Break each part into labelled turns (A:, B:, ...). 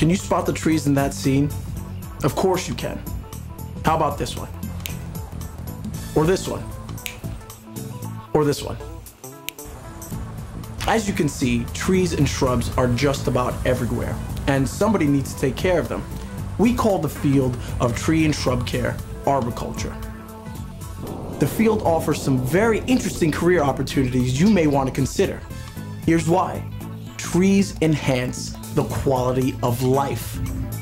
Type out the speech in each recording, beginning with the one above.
A: Can you spot the trees in that scene? Of course you can. How about this one? Or this one? Or this one? As you can see, trees and shrubs are just about everywhere, and somebody needs to take care of them. We call the field of tree and shrub care arboriculture. The field offers some very interesting career opportunities you may want to consider. Here's why. Trees enhance the quality of life.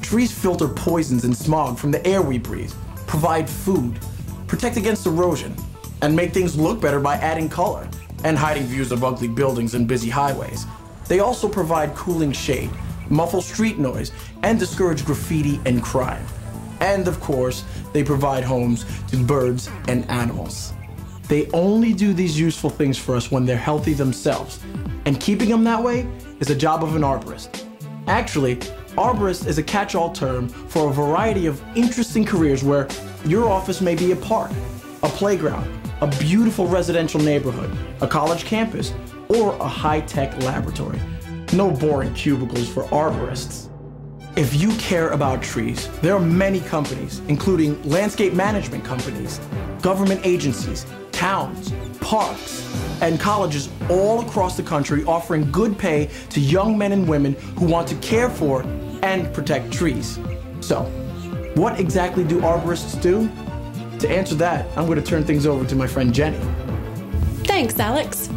A: Trees filter poisons and smog from the air we breathe, provide food, protect against erosion, and make things look better by adding color and hiding views of ugly buildings and busy highways. They also provide cooling shade, muffle street noise, and discourage graffiti and crime. And of course, they provide homes to birds and animals. They only do these useful things for us when they're healthy themselves, and keeping them that way is a job of an arborist. Actually, arborist is a catch all term for a variety of interesting careers where your office may be a park, a playground, a beautiful residential neighborhood, a college campus, or a high tech laboratory. No boring cubicles for arborists. If you care about trees, there are many companies, including landscape management companies, government agencies, towns, parks, and colleges all across the country offering good pay to young men and women who want to care for and protect trees. So, what exactly do arborists do? To answer that, I'm going to turn things over to my friend Jenny.
B: Thanks, Alex.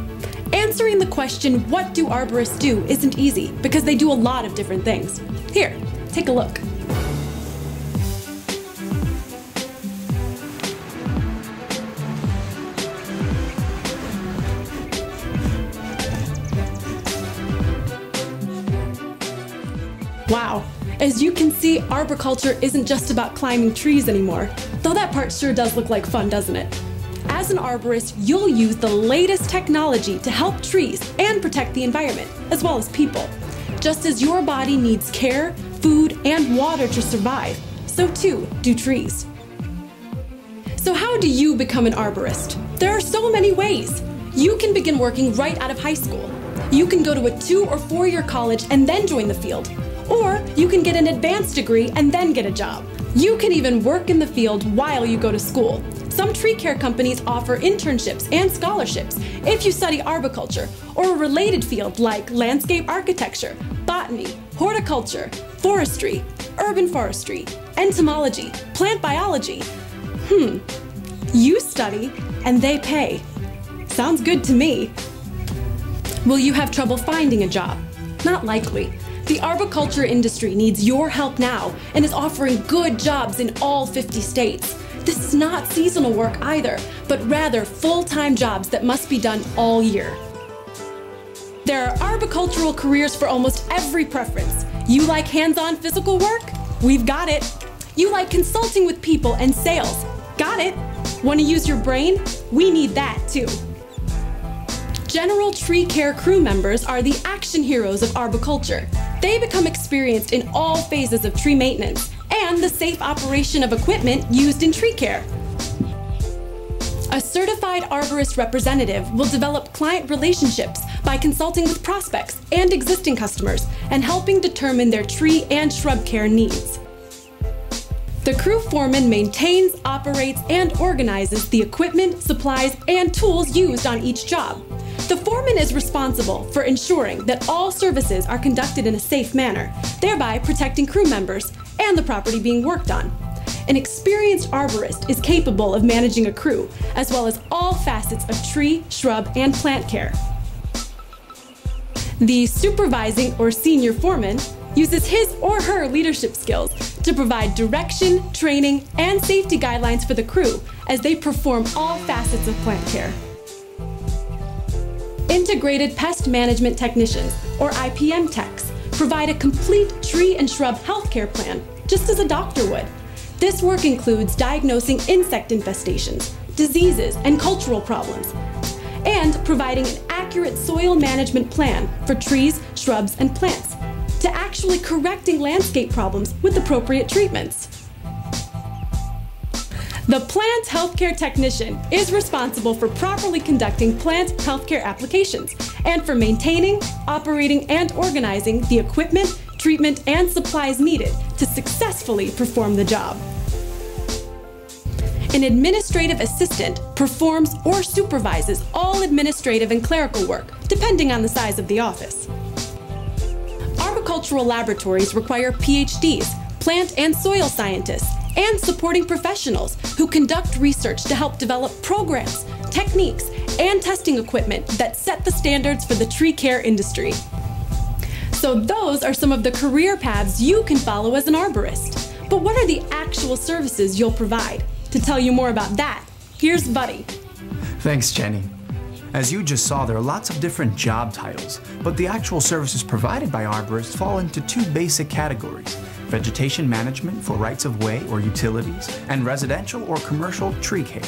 B: Answering the question, what do arborists do, isn't easy because they do a lot of different things. Here, take a look. Wow, as you can see, arboriculture isn't just about climbing trees anymore, though that part sure does look like fun, doesn't it? As an arborist, you'll use the latest technology to help trees and protect the environment, as well as people. Just as your body needs care, food, and water to survive, so too do trees. So, how do you become an arborist? There are so many ways. You can begin working right out of high school. You can go to a two or four year college and then join the field. Or you can get an advanced degree and then get a job. You can even work in the field while you go to school. Some tree care companies offer internships and scholarships if you study arboriculture or a related field like landscape architecture, botany, horticulture, forestry, urban forestry, entomology, plant biology. Hmm, you study and they pay. Sounds good to me. Will you have trouble finding a job? Not likely. The arboriculture industry needs your help now and is offering good jobs in all 50 states. This is not seasonal work either, but rather full time jobs that must be done all year. There are arboricultural careers for almost every preference. You like hands on physical work? We've got it. You like consulting with people and sales? Got it. Want to use your brain? We need that too. General Tree Care crew members are the action heroes of arboriculture. They become experienced in all phases of tree maintenance and the safe operation of equipment used in tree care. A certified arborist representative will develop client relationships by consulting with prospects and existing customers and helping determine their tree and shrub care needs. The crew foreman maintains, operates, and organizes the equipment, supplies, and tools used on each job. The foreman is responsible for ensuring that all services are conducted in a safe manner, thereby protecting crew members and the property being worked on. An experienced arborist is capable of managing a crew, as well as all facets of tree, shrub, and plant care. The supervising or senior foreman uses his or her leadership skills to provide direction, training, and safety guidelines for the crew as they perform all facets of plant care. Integrated Pest Management Technicians, or IPM techs, provide a complete tree and shrub healthcare plan, just as a doctor would. This work includes diagnosing insect infestations, diseases, and cultural problems, and providing an accurate soil management plan for trees, shrubs, and plants, to actually correcting landscape problems with appropriate treatments. The plant healthcare technician is responsible for properly conducting plant healthcare applications and for maintaining, operating, and organizing the equipment, treatment, and supplies needed to successfully perform the job. An administrative assistant performs or supervises all administrative and clerical work, depending on the size of the office. Arboricultural laboratories require PhDs, plant and soil scientists, and supporting professionals who conduct research to help develop programs, techniques, and testing equipment that set the standards for the tree care industry. So, those are some of the career paths you can follow as an arborist. But what are the actual services you'll provide? To tell you more about that, here's Buddy.
C: Thanks, Jenny. As you just saw, there are lots of different job titles, but the actual services provided by arborists fall into two basic categories vegetation management for rights of way or utilities, and residential or commercial tree care.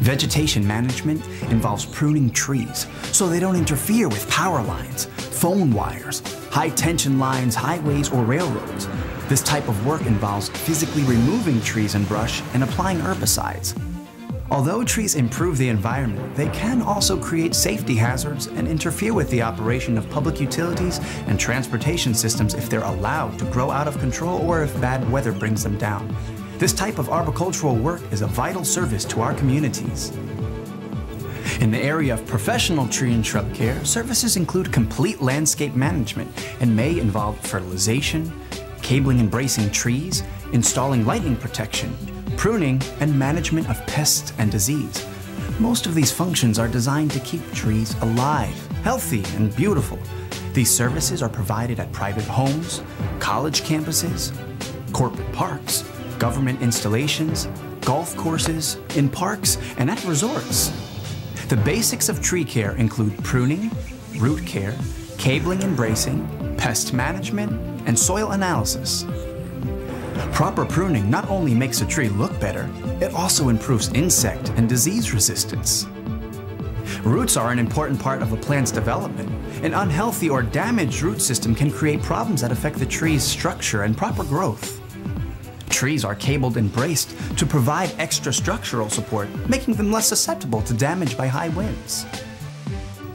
C: Vegetation management involves pruning trees so they don't interfere with power lines, phone wires, high tension lines, highways, or railroads. This type of work involves physically removing trees and brush and applying herbicides. Although trees improve the environment, they can also create safety hazards and interfere with the operation of public utilities and transportation systems if they're allowed to grow out of control or if bad weather brings them down. This type of arboricultural work is a vital service to our communities. In the area of professional tree and shrub care, services include complete landscape management and may involve fertilization, cabling and bracing trees, installing lightning protection, pruning, and management of pests and disease. Most of these functions are designed to keep trees alive, healthy, and beautiful. These services are provided at private homes, college campuses, corporate parks, government installations, golf courses, in parks, and at resorts. The basics of tree care include pruning, root care, cabling and bracing, pest management, and soil analysis. Proper pruning not only makes a tree look better, it also improves insect and disease resistance. Roots are an important part of a plant's development. An unhealthy or damaged root system can create problems that affect the tree's structure and proper growth. Trees are cabled and braced to provide extra structural support, making them less susceptible to damage by high winds.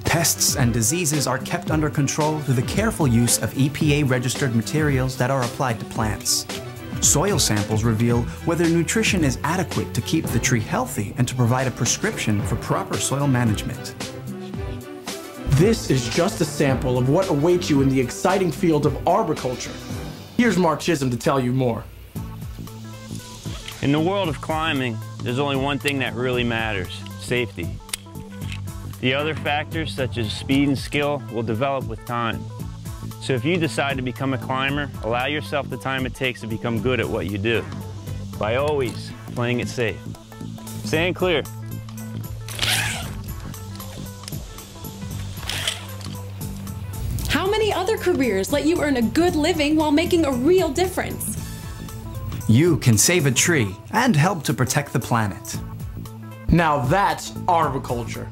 C: Pests and diseases are kept under control through the careful use of EPA registered materials that are applied to plants. Soil samples reveal whether nutrition is adequate to keep the tree healthy and to provide a prescription for proper soil management.
A: This is just a sample of what awaits you in the exciting field of arboriculture. Here's Mark Chisholm to tell you more.
D: In the world of climbing, there's only one thing that really matters safety. The other factors, such as speed and skill, will develop with time. So if you decide to become a climber, allow yourself the time it takes to become good at what you do by always playing it safe. Stand clear.
B: How many other careers let you earn a good living while making a real difference?
C: You can save a tree and help to protect the planet.
A: Now that's arboriculture.